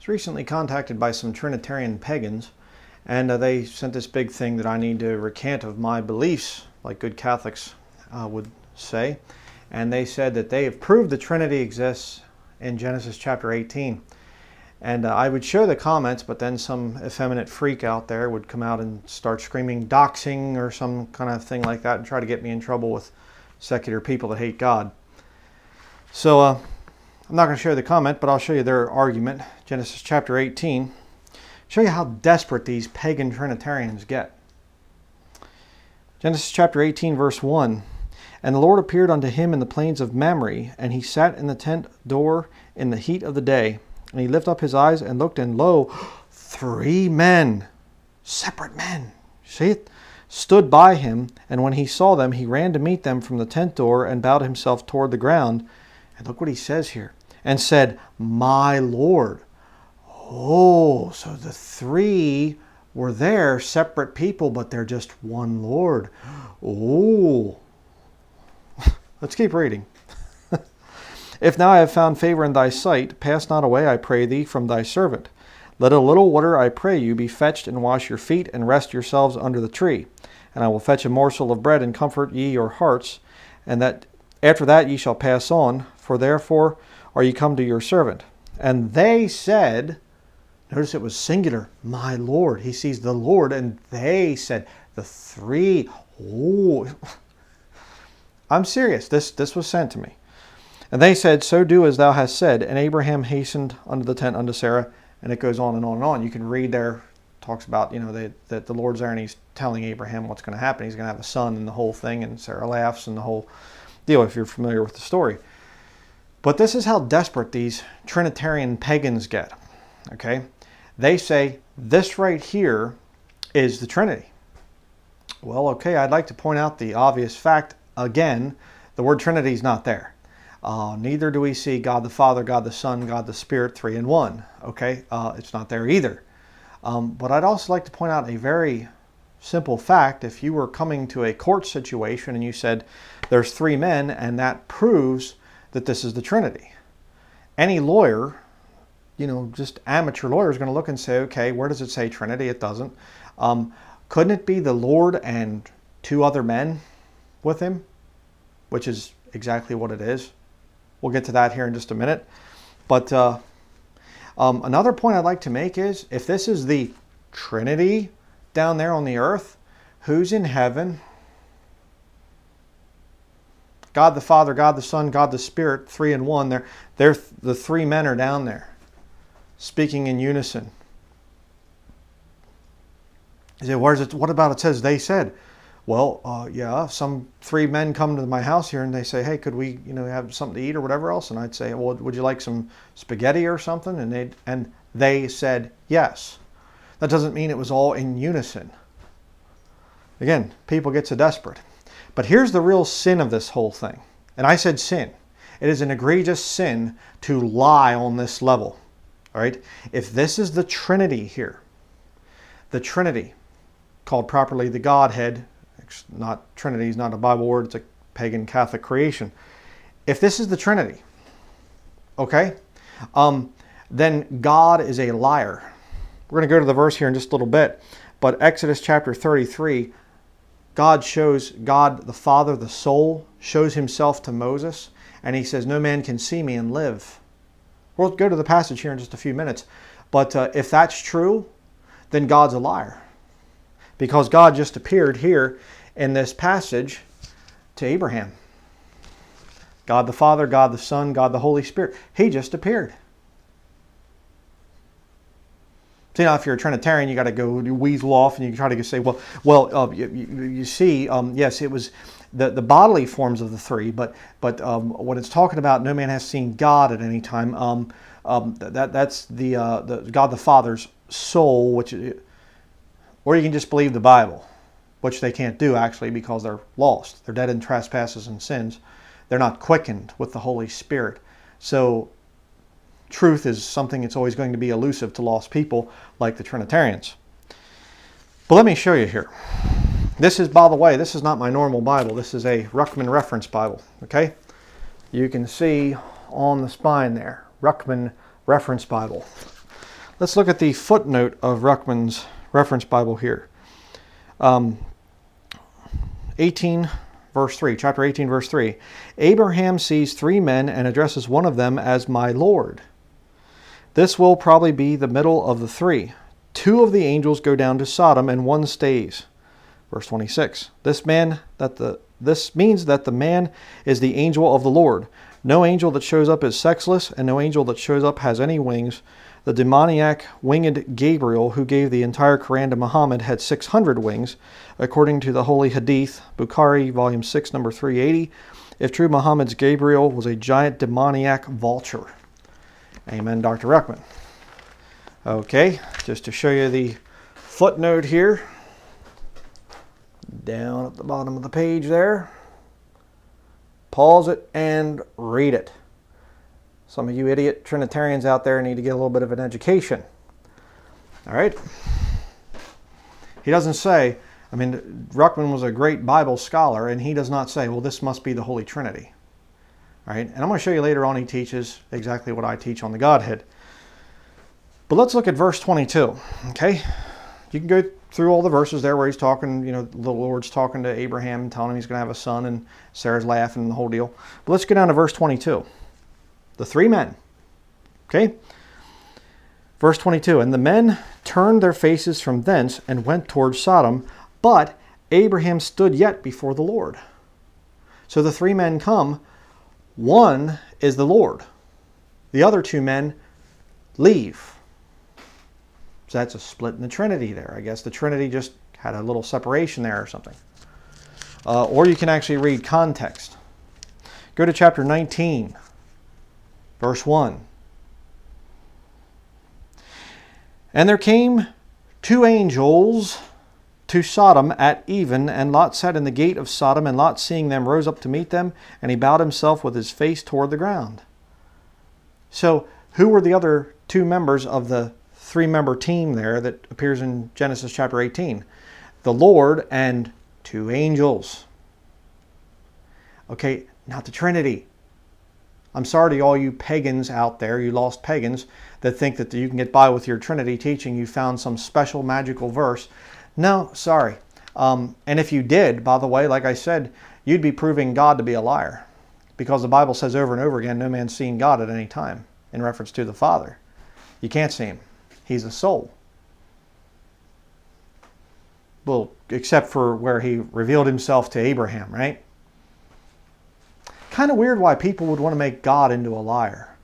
was recently contacted by some Trinitarian pagans, and uh, they sent this big thing that I need to recant of my beliefs, like good Catholics uh, would say. And they said that they have proved the Trinity exists in Genesis chapter 18. And uh, I would show the comments, but then some effeminate freak out there would come out and start screaming doxing or some kind of thing like that and try to get me in trouble with secular people that hate God. So uh, I'm not going to show you the comment, but I'll show you their argument. Genesis chapter 18. Show you how desperate these pagan Trinitarians get. Genesis chapter 18, verse 1. And the Lord appeared unto him in the plains of Mamre, and he sat in the tent door in the heat of the day. And he lifted up his eyes and looked, and lo, three men, separate men, see it, stood by him. And when he saw them, he ran to meet them from the tent door and bowed himself toward the ground. And look what he says here and said, My Lord. Oh, so the three were there, separate people, but they're just one Lord. Oh. Let's keep reading. If now I have found favor in thy sight, pass not away, I pray thee, from thy servant. Let a little water, I pray you, be fetched, and wash your feet, and rest yourselves under the tree. And I will fetch a morsel of bread, and comfort ye your hearts, and that after that ye shall pass on, for therefore are ye come to your servant. And they said, notice it was singular, my Lord. He sees the Lord, and they said, the three, oh, I'm serious. This, this was sent to me. And they said, So do as thou hast said. And Abraham hastened unto the tent unto Sarah. And it goes on and on and on. You can read there, talks about, you know, that, that the Lord's there and he's telling Abraham what's going to happen. He's going to have a son and the whole thing. And Sarah laughs and the whole deal, if you're familiar with the story. But this is how desperate these Trinitarian pagans get. Okay? They say, this right here is the Trinity. Well, okay, I'd like to point out the obvious fact again the word Trinity is not there. Uh, neither do we see God the Father, God the Son, God the Spirit, three in one. Okay, uh, it's not there either. Um, but I'd also like to point out a very simple fact. If you were coming to a court situation and you said there's three men, and that proves that this is the Trinity, any lawyer, you know, just amateur lawyer is going to look and say, okay, where does it say Trinity? It doesn't. Um, couldn't it be the Lord and two other men with him, which is exactly what it is? We'll get to that here in just a minute. But uh, um, another point I'd like to make is if this is the Trinity down there on the earth, who's in heaven? God the Father, God the Son, God the Spirit, three in one. They're, they're, the three men are down there speaking in unison. You say, where's it, what about it says they said? Well, uh, yeah, some three men come to my house here and they say, hey, could we, you know, have something to eat or whatever else? And I'd say, well, would you like some spaghetti or something? And they and they said yes. That doesn't mean it was all in unison. Again, people get so desperate. But here's the real sin of this whole thing. And I said sin. It is an egregious sin to lie on this level. All right? If this is the Trinity here, the Trinity, called properly the Godhead, not Trinity is not a Bible word, it's a pagan Catholic creation. If this is the Trinity, okay, um, then God is a liar. We're going to go to the verse here in just a little bit, but Exodus chapter 33, God shows, God the Father, the soul, shows himself to Moses, and he says, No man can see me and live. We'll go to the passage here in just a few minutes. But uh, if that's true, then God's a liar. Because God just appeared here in this passage to Abraham. God the Father, God the Son, God the Holy Spirit. He just appeared. See, now if you're a Trinitarian, you got to go weasel off and you try to say, well, well, uh, you, you, see, um, yes, it was the, the bodily forms of the three, but but um, what it's talking about, no man has seen God at any time. Um, um that that's the, uh, the God the Father's soul, which, or you can just believe the Bible which they can't do actually because they're lost. They're dead in trespasses and sins. They're not quickened with the Holy Spirit. So truth is something that's always going to be elusive to lost people like the Trinitarians. But let me show you here. This is, by the way, this is not my normal Bible. This is a Ruckman Reference Bible, okay? You can see on the spine there, Ruckman Reference Bible. Let's look at the footnote of Ruckman's reference Bible here. Um, 18 verse 3, chapter 18, verse 3. Abraham sees three men and addresses one of them as my Lord. This will probably be the middle of the three. Two of the angels go down to Sodom and one stays. Verse 26. This man that the this means that the man is the angel of the Lord. No angel that shows up is sexless, and no angel that shows up has any wings. The demoniac winged Gabriel, who gave the entire Quran to Muhammad, had 600 wings, according to the Holy Hadith, Bukhari, volume 6, number 380. If true, Muhammad's Gabriel was a giant demoniac vulture. Amen, Dr. Ruckman. Okay, just to show you the footnote here, down at the bottom of the page there. Pause it and read it. Some of you idiot Trinitarians out there need to get a little bit of an education. All right? He doesn't say, I mean, Ruckman was a great Bible scholar, and he does not say, well, this must be the Holy Trinity. And I'm going to show you later on he teaches exactly what I teach on the Godhead. But let's look at verse 22. Okay? You can go through all the verses there where he's talking, you know, the Lord's talking to Abraham, telling him he's going to have a son, and Sarah's laughing and the whole deal. But let's get down to verse 22 the three men. Okay? Verse 22 And the men turned their faces from thence and went towards Sodom, but Abraham stood yet before the Lord. So the three men come. One is the Lord, the other two men leave. So that's a split in the Trinity there. I guess the Trinity just had a little separation there or something. Uh, or you can actually read context. Go to chapter 19. Verse 1 And there came two angels to Sodom at even, and Lot sat in the gate of Sodom, and Lot, seeing them, rose up to meet them, and he bowed himself with his face toward the ground. So, who were the other two members of the three member team there that appears in Genesis chapter 18? The Lord and two angels. Okay, not the Trinity. I'm sorry to all you pagans out there, you lost pagans, that think that you can get by with your Trinity teaching. You found some special magical verse. No, sorry. Um, and if you did, by the way, like I said, you'd be proving God to be a liar. Because the Bible says over and over again, no man's seen God at any time, in reference to the Father. You can't see him, he's a soul. Well, except for where he revealed himself to Abraham, right? Kind of weird why people would want to make God into a liar.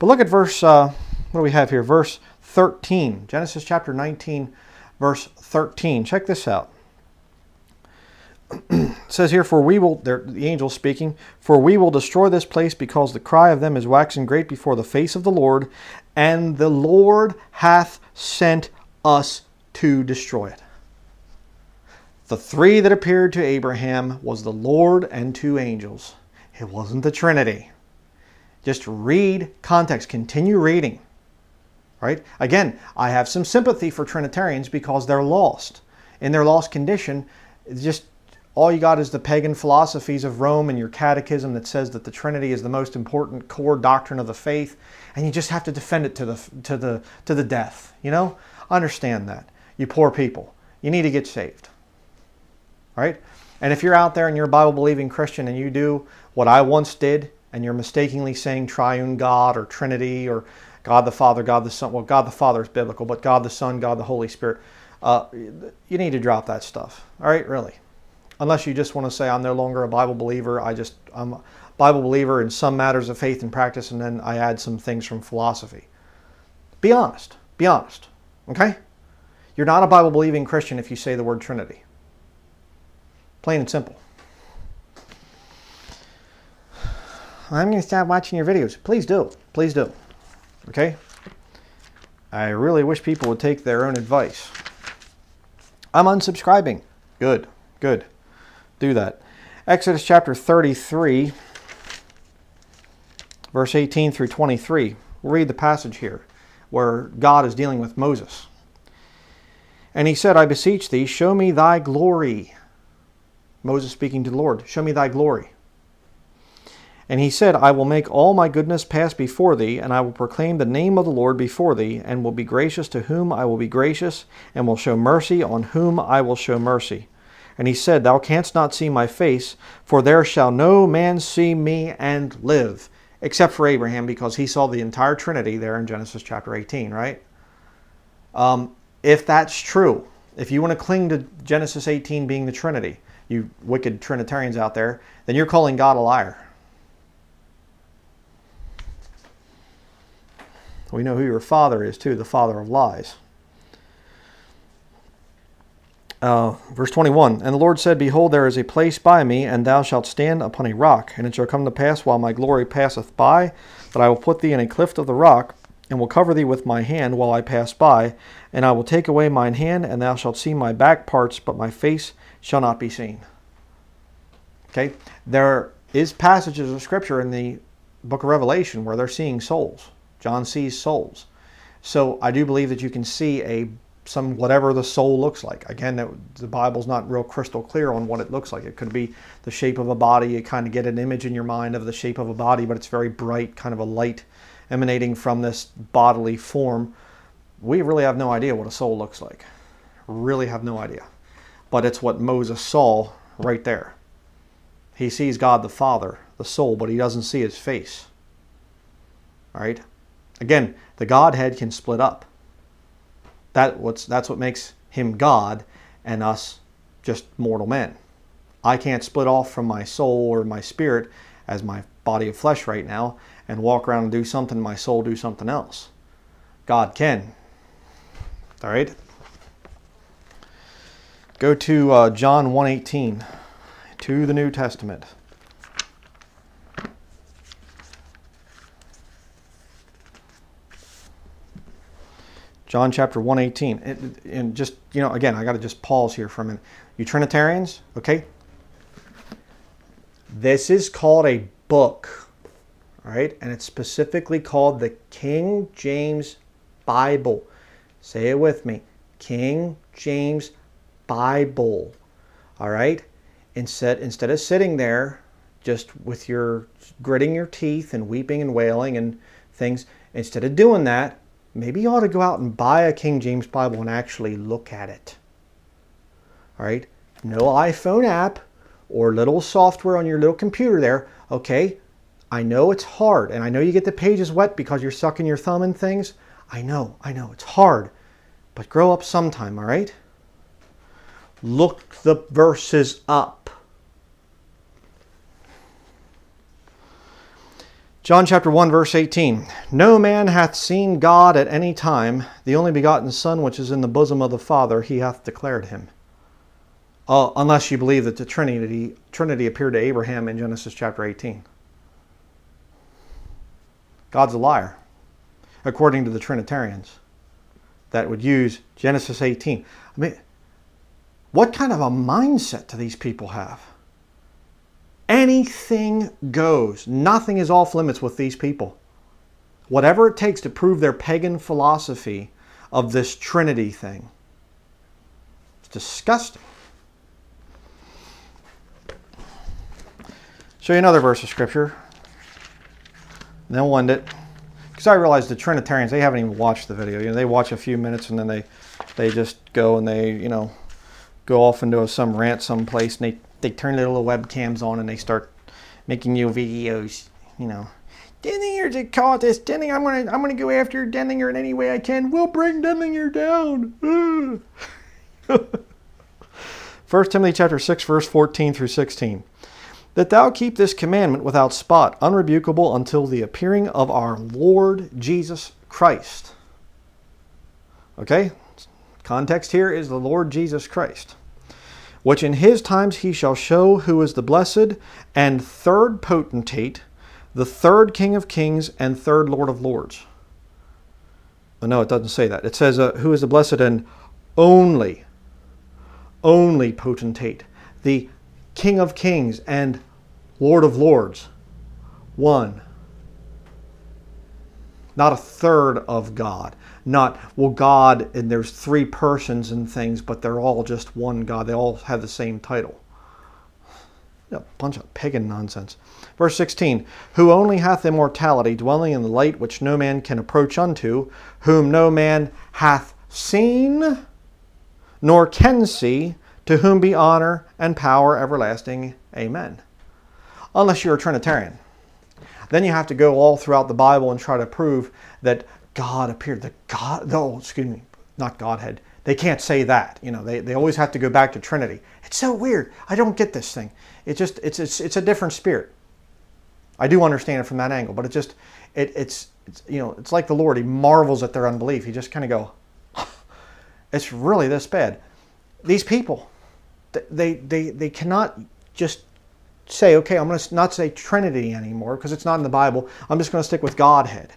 But look at verse, uh, what do we have here? Verse 13. Genesis chapter 19, verse 13. Check this out. it says here, For we will, the angel speaking, For we will destroy this place because the cry of them is waxing great before the face of the Lord, and the Lord hath sent us to destroy it. The three that appeared to Abraham was the Lord and two angels. It wasn't the Trinity. Just read context, continue reading. Right? Again, I have some sympathy for Trinitarians because they're lost. In their lost condition, just all you got is the pagan philosophies of Rome and your catechism that says that the Trinity is the most important core doctrine of the faith, and you just have to defend it to the to the to the death. You know, understand that. You poor people, you need to get saved right? And if you're out there and you're a Bible believing Christian and you do what I once did, and you're mistakenly saying triune God or Trinity or God the Father, God the Son, well, God the Father is biblical, but God the Son, God the Holy Spirit, uh, you need to drop that stuff. All right, really. Unless you just want to say, I'm no longer a Bible believer, I just, I'm a Bible believer in some matters of faith and practice, and then I add some things from philosophy. Be honest. Be honest. Okay? You're not a Bible believing Christian if you say the word Trinity. Plain and simple. I'm going to stop watching your videos. Please do. Please do. Okay? I really wish people would take their own advice. I'm unsubscribing. Good. Good. Do that. Exodus chapter 33, verse 18 through 23. We'll read the passage here where God is dealing with Moses. And he said, I beseech thee, show me thy glory. Moses speaking to the Lord, Show me thy glory. And he said, I will make all my goodness pass before thee, and I will proclaim the name of the Lord before thee, and will be gracious to whom I will be gracious, and will show mercy on whom I will show mercy. And he said, Thou canst not see my face, for there shall no man see me and live, except for Abraham, because he saw the entire Trinity there in Genesis chapter 18, right? Um, if that's true, if you want to cling to Genesis 18 being the Trinity, you wicked Trinitarians out there, then you're calling God a liar. We know who your father is too, the father of lies. Uh, verse 21 And the Lord said, Behold, there is a place by me, and thou shalt stand upon a rock. And it shall come to pass, while my glory passeth by, that I will put thee in a clift of the rock, and will cover thee with my hand while I pass by. And I will take away mine hand, and thou shalt see my back parts, but my face shall not be seen. Okay? There is passages of Scripture in the book of Revelation where they're seeing souls. John sees souls. So I do believe that you can see a some whatever the soul looks like. Again, that, the Bible's not real crystal clear on what it looks like. It could be the shape of a body. You kind of get an image in your mind of the shape of a body, but it's very bright, kind of a light emanating from this bodily form. We really have no idea what a soul looks like. Really have no idea. But it's what Moses saw right there. He sees God the Father, the soul, but he doesn't see his face. All right? Again, the Godhead can split up. That what's that's what makes him God and us just mortal men. I can't split off from my soul or my spirit as my body of flesh right now and walk around and do something, my soul do something else. God can. All right? Go to uh, John 1:18 to the New Testament. John chapter 118. And, and just, you know, again, I got to just pause here for a minute. You Trinitarians, okay? This is called a book, all right? And it's specifically called the King James Bible. Say it with me King James Bible, all right? Instead, instead of sitting there just with your gritting your teeth and weeping and wailing and things, instead of doing that, maybe you ought to go out and buy a King James Bible and actually look at it. All right? No iPhone app or little software on your little computer there. Okay, I know it's hard and I know you get the pages wet because you're sucking your thumb in things. I know, I know, it's hard. But grow up sometime, all right? Look the verses up. John chapter 1 verse 18. No man hath seen God at any time, the only begotten Son which is in the bosom of the Father, he hath declared him. Uh, unless you believe that the Trinity, Trinity appeared to Abraham in Genesis chapter 18. God's a liar, according to the Trinitarians that would use Genesis 18. I mean, what kind of a mindset do these people have? Anything goes. Nothing is off limits with these people. Whatever it takes to prove their pagan philosophy of this Trinity thing. It's disgusting. Show you another verse of Scripture. And then we'll end it. Because I realize the Trinitarians, they haven't even watched the video. You know, they watch a few minutes and then they, they just go and they, you know, go off into some rant someplace and they they turn their little webcams on and they start making new videos, you know. Denlinger to call this Denlinger. I'm gonna I'm gonna go after Denlinger in any way I can. We'll bring Denlinger down. 1 Timothy chapter 6, verse 14 through 16. That thou keep this commandment without spot, unrebukable until the appearing of our Lord Jesus Christ. Okay? Context here is the Lord Jesus Christ which in his times he shall show who is the blessed and third potentate, the third King of kings and third Lord of lords. Oh, no, it doesn't say that. It says, uh, who is the blessed and only, only potentate, the King of kings and Lord of lords. One. Not a third of God not well god and there's three persons and things but they're all just one god they all have the same title A bunch of pagan nonsense. Verse 16 Who only hath immortality, dwelling in the light which no man can approach unto, whom no man hath seen, nor can see, to whom be honor and power everlasting. Amen. Unless you're a Trinitarian. Then you have to go all throughout the Bible and try to prove that God appeared. That God, no, excuse me, not Godhead. They can't say that. You know, they, they always have to go back to Trinity. It's so weird. I don't get this thing. It just it's it's it's a different spirit. I do understand it from that angle, but it just it, it's it's you know it's like the Lord. He marvels at their unbelief. He just kind of go, it's really this bad. These people, they they they cannot just say, okay, I'm going to not say Trinity anymore because it's not in the Bible. I'm just going to stick with Godhead.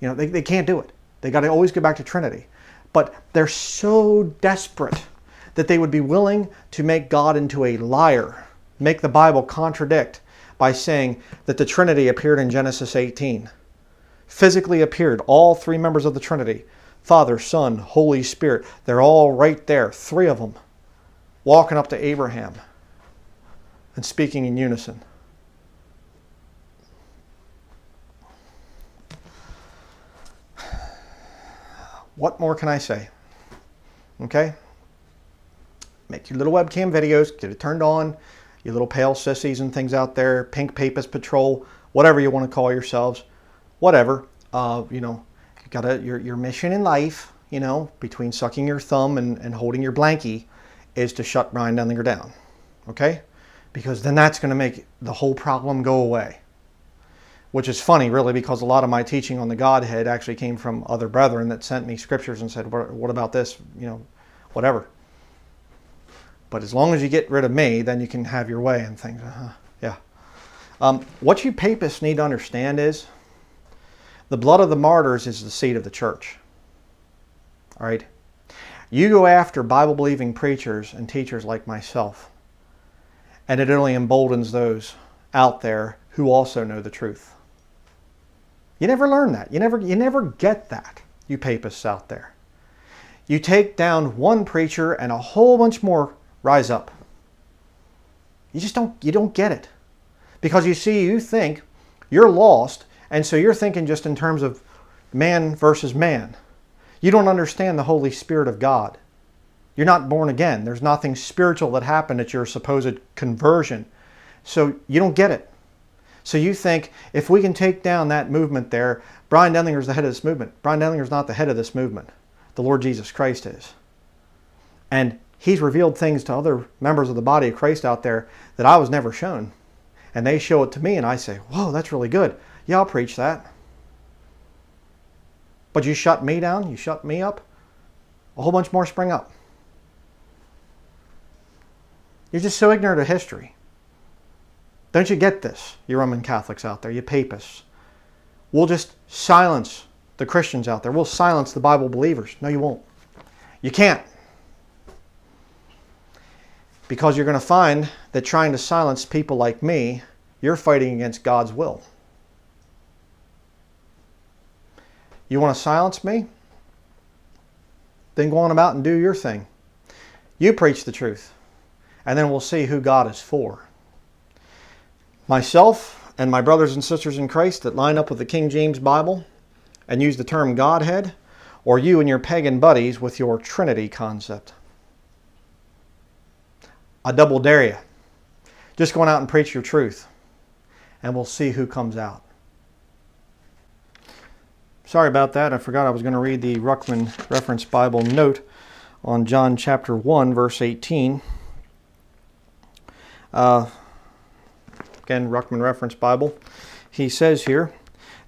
You know, they, they can't do it. They got to always go back to Trinity. But they're so desperate that they would be willing to make God into a liar, make the Bible contradict by saying that the Trinity appeared in Genesis 18. Physically appeared, all three members of the Trinity Father, Son, Holy Spirit. They're all right there, three of them, walking up to Abraham and speaking in unison. What more can I say? Okay? Make your little webcam videos, get it turned on, your little pale sissies and things out there, pink papist patrol, whatever you want to call yourselves, whatever. Uh, you know, you got a, your, your mission in life, you know, between sucking your thumb and, and holding your blankie is to shut Bryan Denlinger down. Okay? Because then that's going to make the whole problem go away which is funny, really, because a lot of my teaching on the Godhead actually came from other brethren that sent me scriptures and said, "What about this? You know, whatever." But as long as you get rid of me, then you can have your way and things. Uh-huh. Yeah. Um, what you papists need to understand is the blood of the martyrs is the seed of the church. All right. You go after Bible believing preachers and teachers like myself, and it only emboldens those out there who also know the truth. You never learn that. You never, you never get that, you papists out there. You take down one preacher and a whole bunch more rise up. You just don't, you don't get it. Because you see, you think you're lost, and so you're thinking just in terms of man versus man. You don't understand the Holy Spirit of God. You're not born again. There's nothing spiritual that happened at your supposed conversion. So you don't get it. So you think if we can take down that movement there, Bryan Denlinger is the head of this movement. Bryan Denlinger is not the head of this movement. The Lord Jesus Christ is. And he's revealed things to other members of the body of Christ out there that I was never shown. And they show it to me and I say, whoa, that's really good. Yeah, I'll preach that. But you shut me down, you shut me up, a whole bunch more spring up. You're just so ignorant of history. Don't you get this, you Roman Catholics out there, you papists? We'll just silence the Christians out there. We'll silence the Bible believers. No, you won't. You can't. Because you're going to find that trying to silence people like me, you're fighting against God's will. You want to silence me? Then go on about and do your thing. You preach the truth, and then we'll see who God is for myself and my brothers and sisters in Christ that line up with the King James Bible and use the term Godhead, or you and your pagan buddies with your Trinity concept. I double dare you. Just go out and preach your truth, and we'll see who comes out. Sorry about that. I forgot I was going to read the Ruckman Reference Bible note on John chapter 1, verse 18. Uh, again, Ruckman Reference Bible, he says here,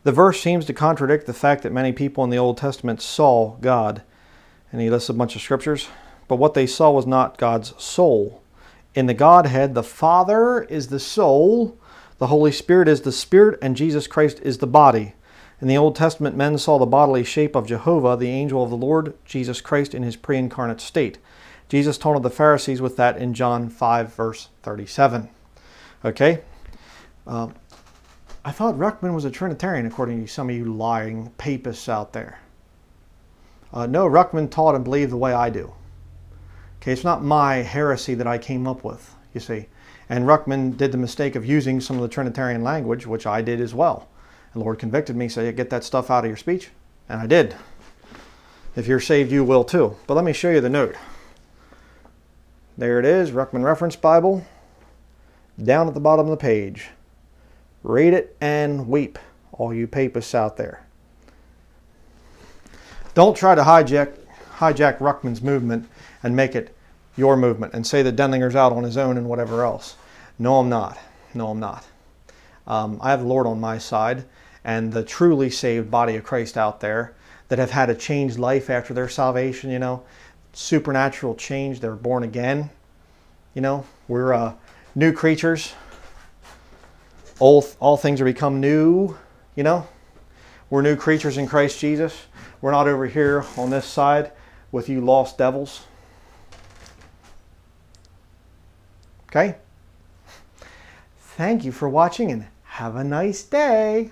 the verse seems to contradict the fact that many people in the Old Testament saw God. And he lists a bunch of scriptures. But what they saw was not God's soul. In the Godhead, the Father is the soul, the Holy Spirit is the spirit, and Jesus Christ is the body. In the Old Testament, men saw the bodily shape of Jehovah, the angel of the Lord, Jesus Christ, in his pre incarnate state. Jesus taunted the Pharisees with that in John 5, verse 37. Okay? Um, I thought Ruckman was a Trinitarian, according to some of you lying papists out there. Uh, no, Ruckman taught and believed the way I do. Okay, it's not my heresy that I came up with, you see. And Ruckman did the mistake of using some of the Trinitarian language, which I did as well. The Lord convicted me, said, Get that stuff out of your speech. And I did. If you're saved, you will too. But let me show you the note. There it is, Ruckman Reference Bible, down at the bottom of the page. Read it and weep, all you papists out there. Don't try to hijack, hijack Ruckman's movement and make it your movement and say that Denlinger's out on his own and whatever else. No, I'm not. No, I'm not. Um, I have the Lord on my side and the truly saved body of Christ out there that have had a changed life after their salvation, you know, supernatural change. They're born again. You know, we're uh, new creatures. All, all things are become new, you know. We're new creatures in Christ Jesus. We're not over here on this side with you lost devils. Okay? Thank you for watching and have a nice day.